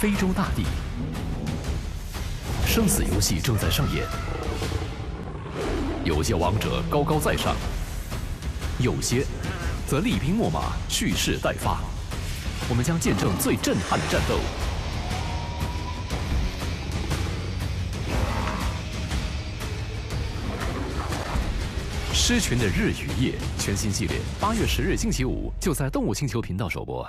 非洲大地。生死游戏正在上演。有些王者高高在上。有些则厉兵秣马蓄势待发。我们将见证最震撼的战斗。狮群的日与夜全新系列八月十日星期五就在动物星球频道首播。